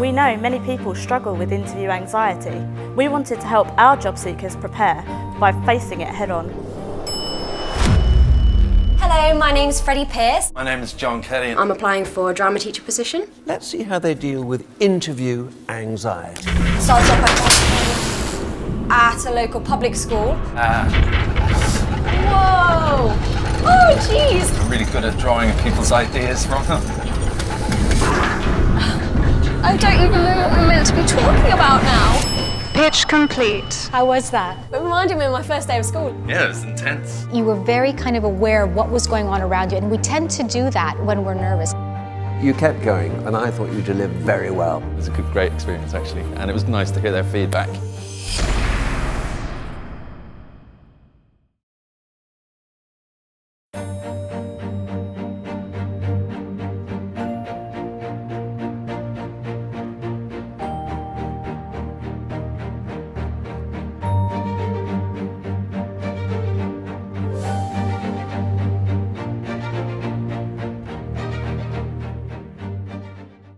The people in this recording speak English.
We know many people struggle with interview anxiety. We wanted to help our job seekers prepare by facing it head on. Hello, my name's Freddie Pierce. My name is John Kelly. I'm applying for a drama teacher position. Let's see how they deal with interview anxiety. Started off at a local public school. Uh, Whoa! Oh, jeez! I'm really good at drawing people's ideas from them. I don't even know what we're meant to be talking about now. Pitch complete. How was that? It reminded me of my first day of school. Yeah, it was intense. You were very kind of aware of what was going on around you, and we tend to do that when we're nervous. You kept going, and I thought you delivered very well. It was a good, great experience, actually, and it was nice to hear their feedback.